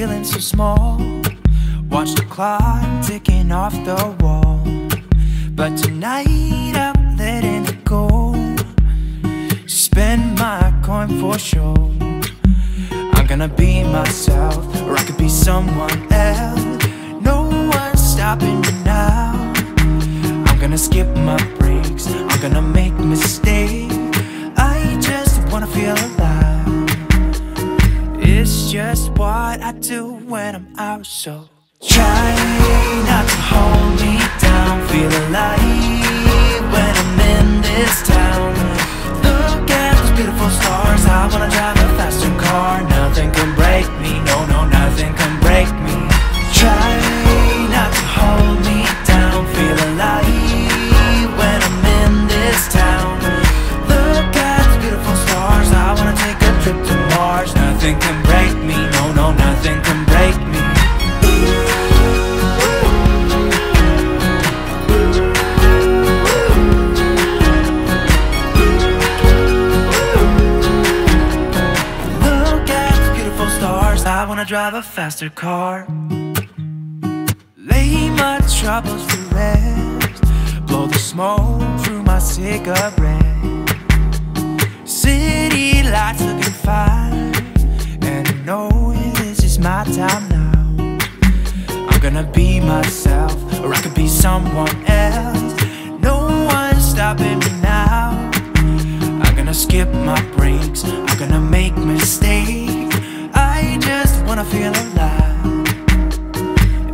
feeling so small. Watch the clock ticking off the wall. But tonight I'm letting it go. Spend my coin for sure. I'm gonna be myself, or I could be someone else. No one's stopping me now. I'm gonna skip my breaks. I'm gonna make just what I do when I'm out, so try not to hold me No, no, nothing can break me. Look at the beautiful stars. I wanna drive a faster car. Lay my troubles to rest. Blow the smoke through my cigarette. City lights looking fine. And is my time now. I'm gonna be myself, or I could be someone else. No one's stopping me now. I'm gonna skip my breaks. I'm gonna make mistakes. I just wanna feel alive.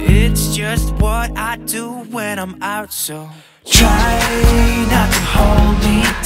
It's just what I do when I'm out, so try not to hold me down.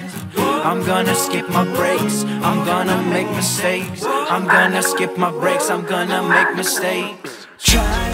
I'm gonna skip my breaks. I'm gonna make mistakes. I'm gonna skip my breaks. I'm gonna make mistakes. Try